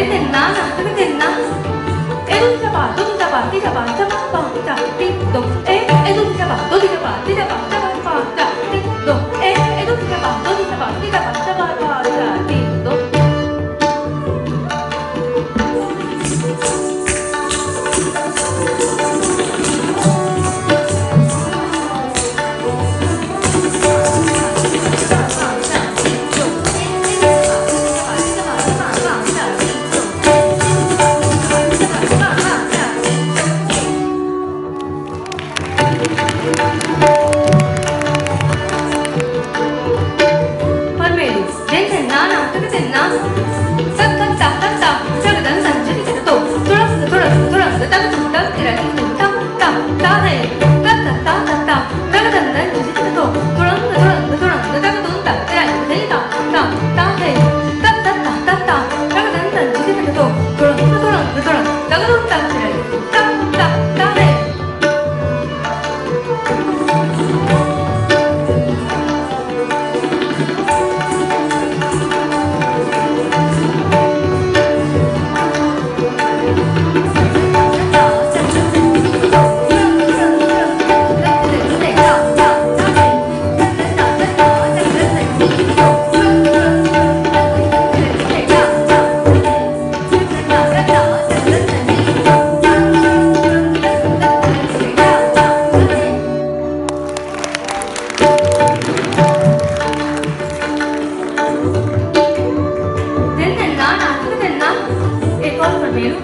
0.7 0.7 edulta pa tutulta pa tita pa sama pa tita tito eh edulta pa tutulta pa tita pa दिन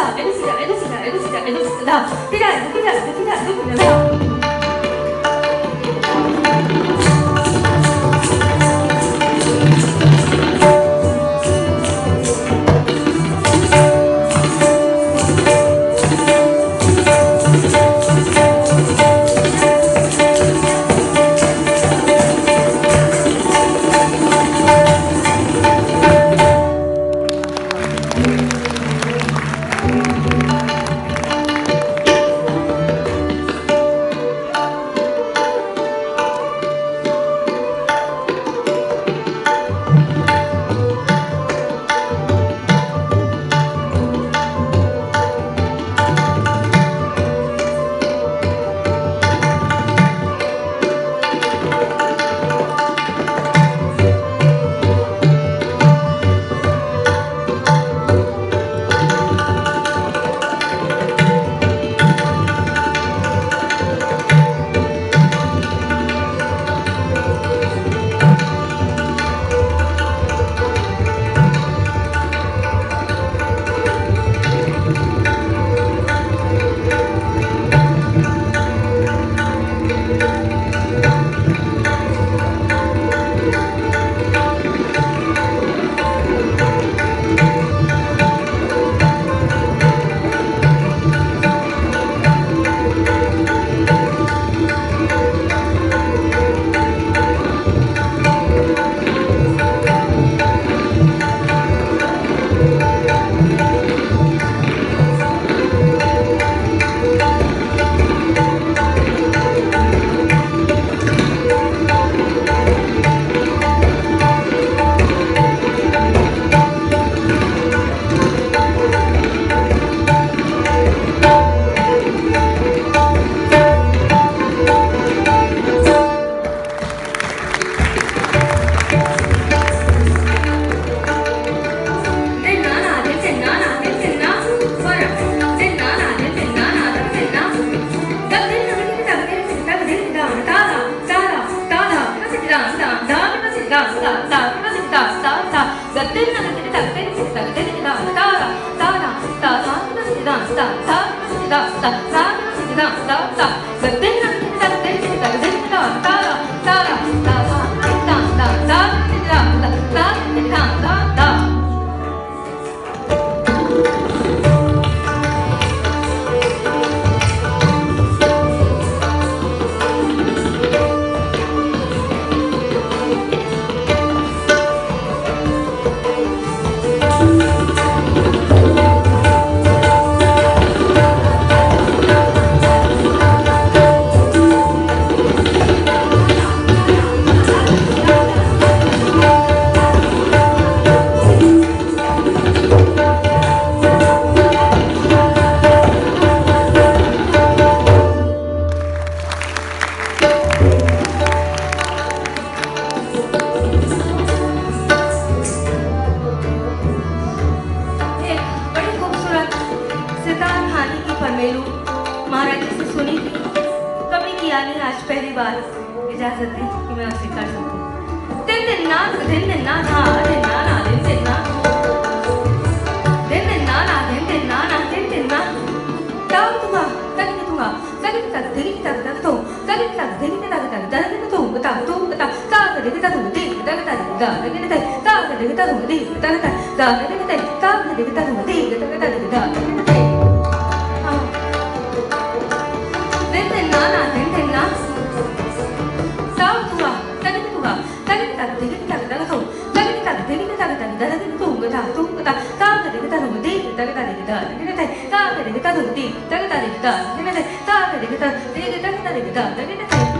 哎都的起来，别的起来，别的起来，别的起来，闭上眼睛，闭上眼睛，闭上眼睛，आज पहली बार इजाजत है कि मैं आपसे कर सकूँ दिन दिन ना दिन दिन ना ना दिन ना ना दिन दिन ना दिन दिन ना ना दिन दिन ना ना दिन दिन ना तब दूंगा तक दूंगा तक तक दिन तक तक तो तक तक दिन तक तक तक तक तो बता तो बता ता तक तक तक दिन तक तक तक तक तक ता तक तक तक दिन तक तक तक तक तक तक तक तक तक तक तक तक ぐたってぐたぐたでぐたでぐたでぐたでぐたでぐた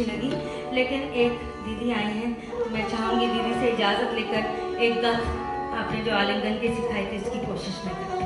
अच्छी लगी। लेकिन एक दीदी आई हैं तो मैं चाहूँगी दीदी से इजाज़त लेकर एक दस आपने जो आलिंगन के सिखाई थी, इसकी कोशिश में। करती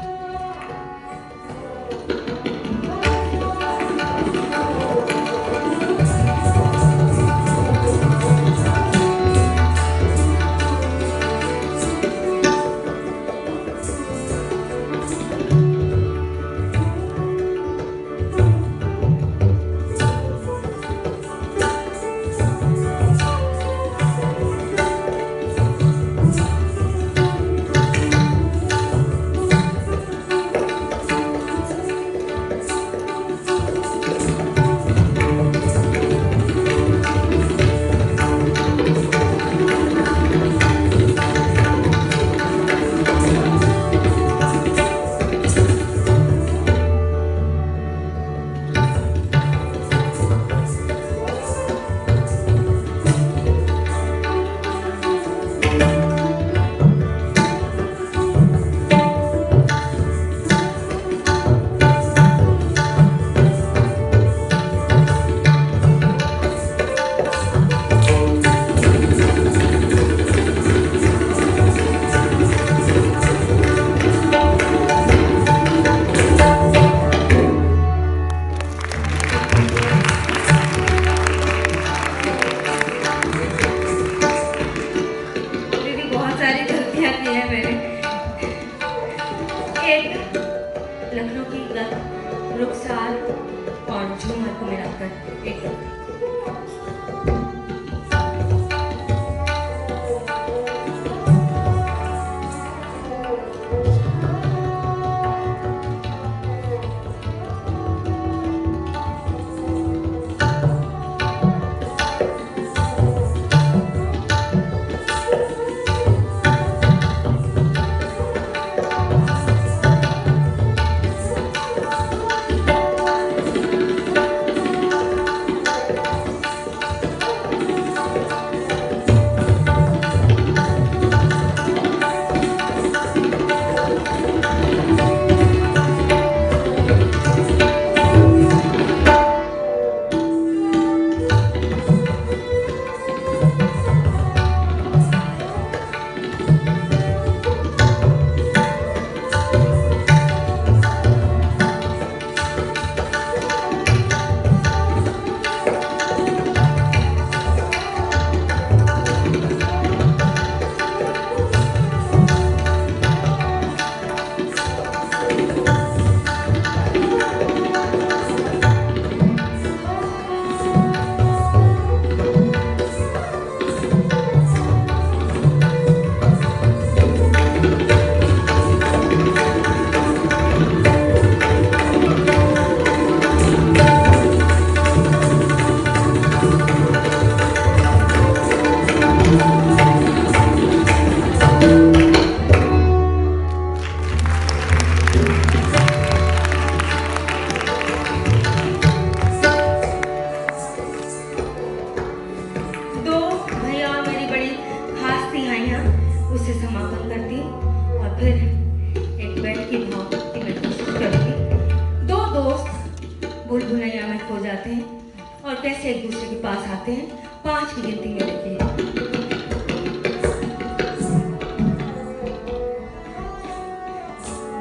और कैसे एक दूसरे के पास आते हैं पाँच की गिनती में देखिए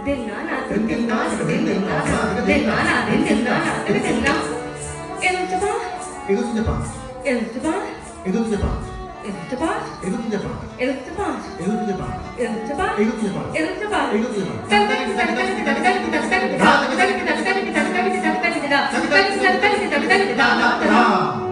दिन ना ना दिन दिन ना दिन दिन ना दिन ना ना दिन दिन ना दिन दिन na edo to ba Edo to Japan. edo to ba Edo to Japan. edo to ba Edo to Japan. edo to ba Edo to Japan. edo to ba Edo to Japan. edo to ba Edo to Japan. Edo हाँ